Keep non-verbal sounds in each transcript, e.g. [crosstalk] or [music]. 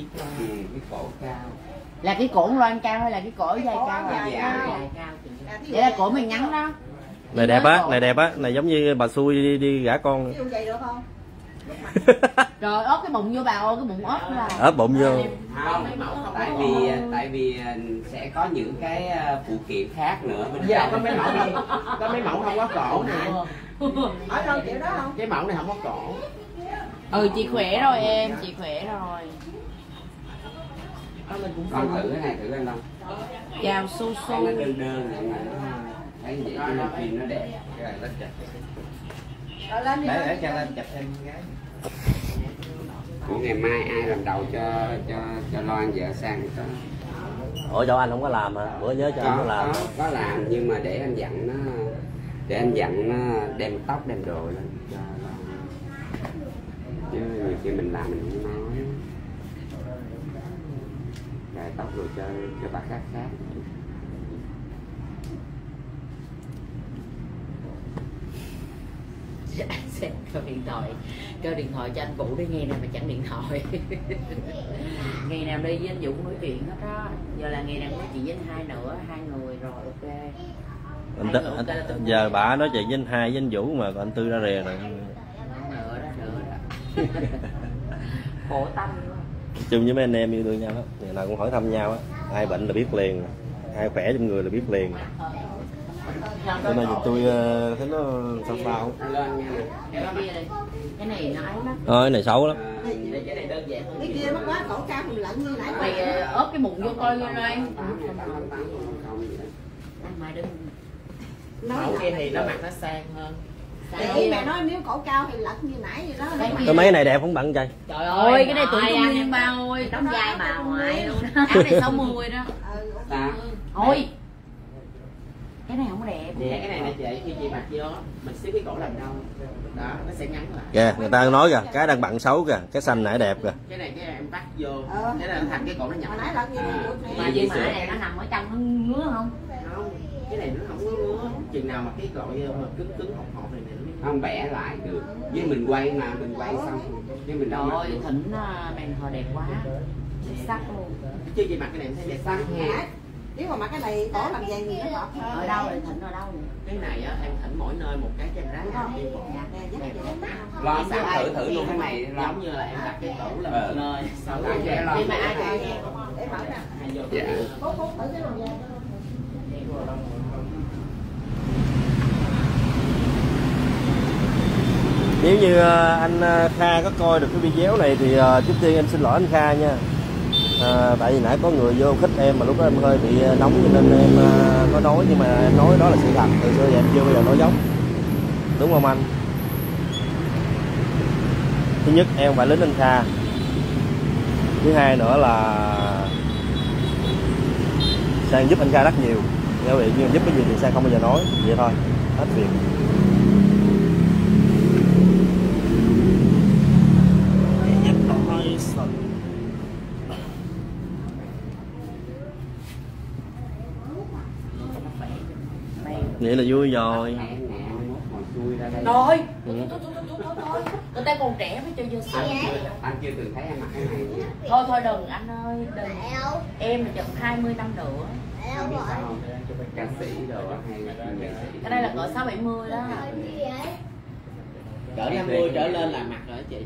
chiếc cao ừ, cái cổ cao. Là cái cổ loan cao hay là cái cổ dài cổ cao? à? dài cao. Dạ, vậy là cổ mình ngắn đó. Này đẹp á này đẹp á. Này giống như bà xui đi, đi gả con. Thí dụ vậy được không? [laughs] Rồi ốp cái bụng vô bà ơi cái bụng ốp là ớt bụng vô. Không. Tại vì tại vì à, sẽ có những cái à, phụ kiện khác nữa. Bên dạ có trong mấy mẫu không? Có mấy mẫu không có cổ nè. ở đâu kiểu đó không? Cái mẫu này không có cổ. Ừ chị khỏe rồi em chị khỏe rồi mình cũng con thử cái này thử anh không? Chào su thấy nó su đơn đơn này nó thấy vậy chứ lên phim nó đẹp. Cái này lên chặt. Rồi lên đi để để cho lên chặt thêm cái của ngày mai ai làm đầu cho cho cho loan vợ sang có. Ủa chỗ anh không có làm hả? Bữa nhớ cho anh có, có làm. có, có làm nhưng mà để anh dặn nó để anh dặn nó đem tóc đem đồ lên cho nó chứ nhiều khi mình làm mình không nói cài tóc rồi cho cho bác khác khác xem kêu điện thoại. Kêu điện thoại cho anh vũ để nghe nào mà chẳng điện thoại. [laughs] Ngày nào đi với anh vũ nói chuyện hết đó. Giờ là ngày nào nói chuyện với anh hai nữa hai người rồi ok. Anh, người anh, giờ bà nói chuyện với anh hai với anh vũ mà còn anh tư ra rè rồi. Nữa đó nữa đó. [laughs] Khổ tâm quá. Chung với mấy anh em yêu thương nhau đó ngày nào cũng hỏi thăm nhau á ai bệnh là biết liền ai khỏe trong người là biết liền. Cho nên tôi ờ, thấy nó sao sao? Cái này nó ấy lắm thôi cái này xấu lắm. Để cái này đơn giản hơn cái kia mất quá cổ cao mình lẫn như nãy mày ờ, ốp cái bụng vô coi đây. Anh mai đứng mẫu kia thì nó mặt nó sang hơn thì mẹ nói nếu cổ cao thì lẫn như nãy vậy đó. Cái cái mấy này đẹp không bạn trai? Trời ơi cái này tuổi trung niên ba ơi đóng vai bà ngoại luôn. [laughs] Đó áo này 60 đó. Ừ, thôi cái này không đẹp. Dạ cái này nè chị khi chị mặc vô mình xếp cái cổ làm đâu. Đó nó sẽ ngắn lại. Kìa người ta nói kìa cái đang bận xấu kìa cái xanh nãy đẹp kìa. Cái này cái này em bắt vô Ờ. cái này nó thành cái cổ nó nhỏ. Hồi nãy lẫn như này mà mà cái này nó nằm ở trong nó ngứa không? Không cái này nó không chừng nào mà cái gọi mà cứng cứng hột hột này, này không bẻ lại được. Với mình quay mà mình quay xong chứ mình đâu được. thỉnh à, bàn thờ đẹp quá. Xuất sắc luôn. Chứ chị mặc cái này em thấy đẹp sắc Nãy, ha nếu mà mặc cái này cổ làm vàng thì nó ngọt hơn ở đâu rồi thỉnh ở đâu cái này á em thỉnh mỗi nơi một cái cho em ráng làm Dạ, nè, dắt Đẹp vậy lắm. đó. lo sẵn thử thử luôn cái này giống như là em đặt cái cổ là Ờ. một nơi sau đó. nhưng mà ai cũng để mở ra hai vô Dạ. cố cố thử cái đồ vàng nếu như ờ, anh ờ, Kha có coi được cái video này thì ờ, trước tiên em xin lỗi anh Kha nha. À, tại vì nãy có người vô khích em mà lúc đó em hơi bị nóng cho nên em có nói nhưng mà em nói đó là sự thật. Từ xưa giờ em chưa bao giờ nói giống, đúng không anh? Thứ nhất em phải lính anh Kha. Thứ hai nữa là sang giúp anh Kha rất nhiều. Nếu vậy nhưng giúp cái gì thì sang không bao giờ nói. Vậy thôi. Hết việc. Vậy là vui rồi. Rồi. Ừ. thôi thôi thôi thôi thôi người ta còn trẻ mới chơi vô xe chưa, anh chưa từng thấy em mặc cái này thôi thôi đừng anh ơi đừng. Em là chừng 20 năm nữa. Ca sĩ đồ hay là nghệ sĩ. Cái đây là cỡ sáu bảy mươi đó. Cỡ 50 trở lên là mặc rồi đó chị.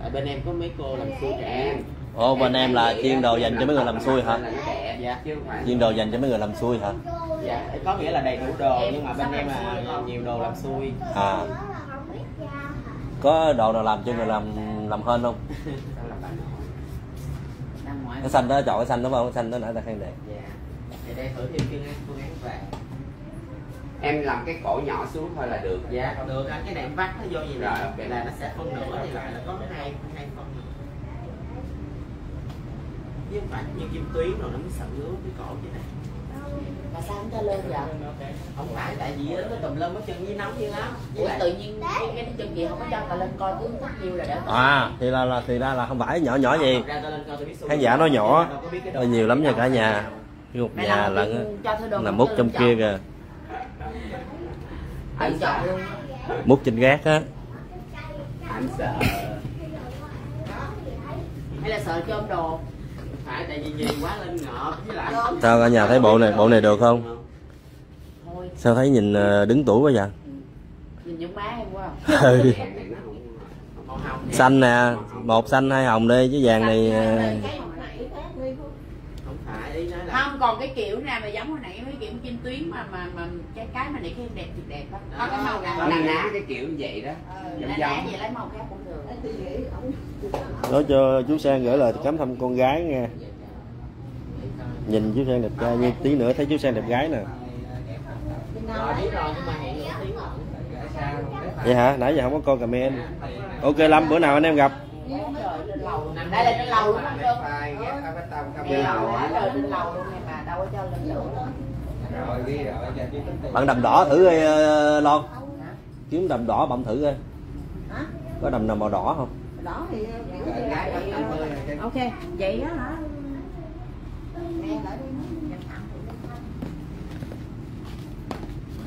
Tại bên em có mấy cô làm xui trẻ. em ồ bên em là chuyên đồ dành cho mấy người làm xui hả? Dạ chuyên đồ dành cho mấy người làm xui hả dạ có nghĩa là đầy đủ đồ Em nhưng mà bên em là nhiều đồ làm xui. À. Có đồ nào làm cho người làm làm hên không? Cái xanh đó chọn cái xanh phải không? Cái xanh đó nãy ta khen đẹp. Dạ. Thì đây thử thêm phương án phương án vàng. Em làm cái cổ nhỏ xuống thôi là được. Dạ được. Anh cái này em vắt nó vô gì Rồi, ok. là nó sẽ phân nửa thì lại là có hai hai phân chứ không phải như kim tuyến rồi nó mới sợ ngứa cái cổ vậy này mà sao không cho lên vậy? Không phải tại vì nó tùm lum cái chân với nóng dữ lắm. Ủa tự nhiên cái cái chân gì không có cho cả lên coi cứ rất nhiều là đã à thì là, là thì ra là không phải nhỏ nhỏ gì? Ra tôi lên coi tôi biết số khán giả nói nhỏ đâu có biết cái Rồi đồ. nhiều lắm nha cả nhà. cái một Mày nhà cho nằm không mút cho trong kia kìa tự chọn luôn. Mút trên gác á. Hay là sợ chôm đồ phải tại vì nhiều quá lên ngợp với lại sao cả nhà thấy bộ này bộ này được không? Sao thấy nhìn ờ, đứng tuổi quá vậy? Nhìn những má em quá [laughs] Ừ. Màu hồng thì xanh nè một xanh hai hồng đi chứ vàng này ờ, không phải ý nói là không còn cái kiểu nào mà giống hồi nãy mấy kiểu kim tuyến mà mà mà cái cái mà này cái đẹp thì đẹp lắm có cái màu nào là ná cái kiểu như vậy đó. Là giống giống. vậy lấy màu khác cũng được nói cho chú Sang gửi lời cảm thăm con gái nha nhìn chú Sang đẹp trai như tí nữa thấy chú Sang đẹp gái nè. Vậy hả? Nãy giờ không có coi comment ok lâm bữa nào anh em gặp? Đây là trên lầu luôn bạn đầm đỏ thử ờ, lon. Kiếm đầm đỏ bậm thử coi có đầm nào màu đỏ không đó thì kiểu như này. ok vậy á hả? Lại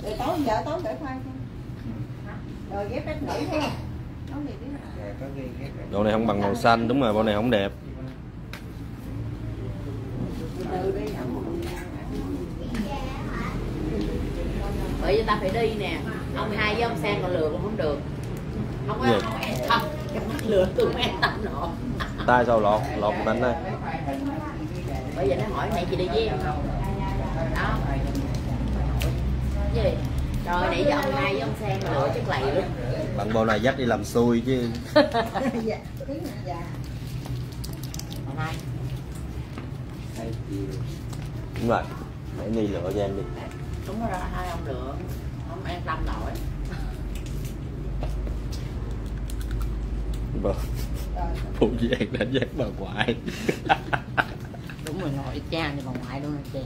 rồi tối giờ tối để khoai không rồi ghép bếp nữ thấy không? Rồi. bộ này không bằng màu xanh đúng rồi bộ này không đẹp. Bởi vì ta phải đi nè. Ông hai với ông sang còn lừa cũng không được. Không có Gì? không tâm cái mắt lừa không an tâm nọ tay sao lọt? Lọt một đánh đây. Bây giờ nó hỏi nãy chị đi với em không? Đó. Gì? Trời nãy giờ ông hai với ông sang lừa chắc lầy luôn bạn bộ này dắt đi làm xui chứ. [laughs] Dạ dạ. Đúng rồi. Hãy đi lựa cho em đi. Đúng rồi hai ông lựa. Không an tâm nổi vâng phụ vàng đã dắt bà ngoại. Đúng rồi nội cha thì bà ngoại luôn cha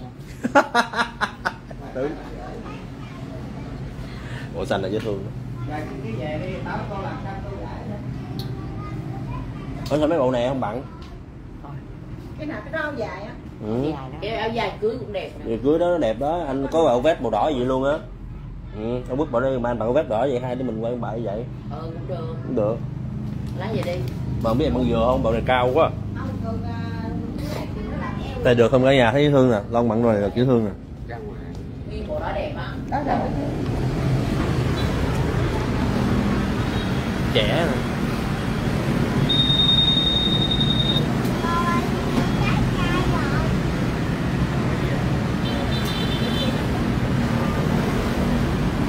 Đúng. bộ xanh là dễ thương Rồi cứ về đi tao cô làm sao mấy bộ này không bằng? Cái nào cái rau dài á? Ừ. cái áo dài cưới cũng đẹp nè. Thì cưới đó nó đẹp đó anh có bộ vest màu đỏ vậy luôn á. Ừ. ông bước bỏ đi mà anh bằng vest đỏ vậy hai đứa mình quay bài vậy. Ừ cũng được. Cũng được lấy về đi? Không biết em bằng dừa không? Bộ này cao quá. Đây được không cả nhà? Thấy thương nè lon mặn rồi là kiểu thương nè. Ra ngoài nguyên bộ đó đẹp á đó là trẻ nè.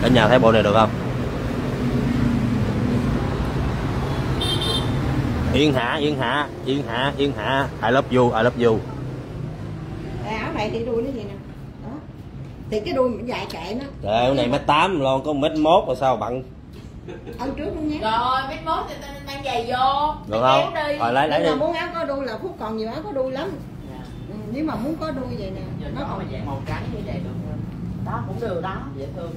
Cả nhà thấy bộ này được không yên hạ yên hạ yên hạ yên hạ. I love you I love you. À, áo này thì đuôi nó gì nè. Đó. Thì cái đuôi mình dài kệ nó. Trời ơi, này mét tám lon có mét mốt là sao bạn? Ân trước luôn nhé rồi mét mốt thì tao mang giày vô. Được không? kéo đi. Rồi lấy lấy đi mà muốn áo có đuôi là phút còn nhiều áo có đuôi lắm. Dạ. ừ, nếu mà muốn có đuôi vậy nè nó có còn mà dạng màu trắng như vậy được không? đó cũng được đó. Dễ thương